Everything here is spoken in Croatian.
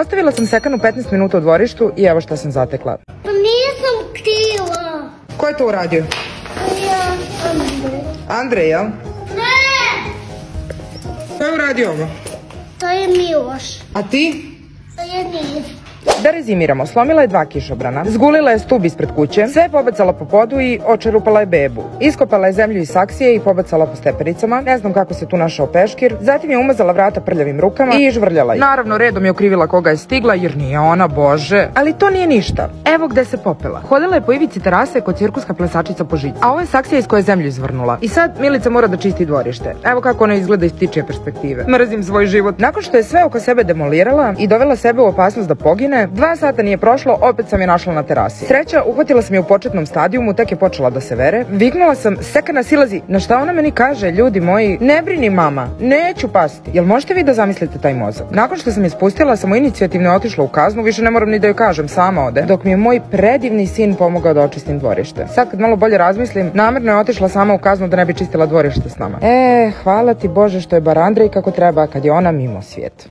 Ostavila sam sekanu 15 minuta u dvorištu i evo šta sam zatekla. Pa nisam htjela. Ko je to uradio? Ja, Andrej. Andrej, jel? Ne! Ko je uradio ovo? To je Miloš. A ti? To je Nif. Da rezimiramo, slomila je dva kišobrana, zgulila je stub ispred kuće, sve je pobacala po podu i očerupala je bebu. Iskopala je zemlju iz saksije i pobacala po stepenicama, ne znam kako se tu našao peškir, zatim je umazala vrata prljavim rukama i žvrljala ih. Naravno, redom je okrivila koga je stigla, jer nije ona, bože. Ali to nije ništa. Evo gde se popela. Hodila je po ivici terase kod cirkuska plesačica po žici. A ovo je saksija iz koje je zemlju izvrnula. I sad Milica mora da čisti dvorište. Evo kako ona izgleda iz tičije perspektive. Mrzim svoj život. Nakon što je sve oko sebe demolirala i dovela sebe u opasnost da pogine, dva sata nije prošlo, opet sam je našla na terasi. Sreća, uhvatila sam je u početnom stadijumu, tek je počela da se vere. Vignula sam, sekana silazi, na šta ona meni kaže, ljudi moji, ne brini mama, neću pasti. Jel možete vi da zamislite taj mozak? Nakon što sam je spustila, sam inicijativno otišla u kaznu, više ne moram ni da joj kažem, sama ode, dok mi je moj predivni sin pomogao da očistim dvorište. Sad kad malo bolje razmislim, namjerno je otišla sama u kaznu da ne bi čistila dvorište s nama. E, hvala ti Bože što je bar Andrej kako treba kad je ona mimo svijet.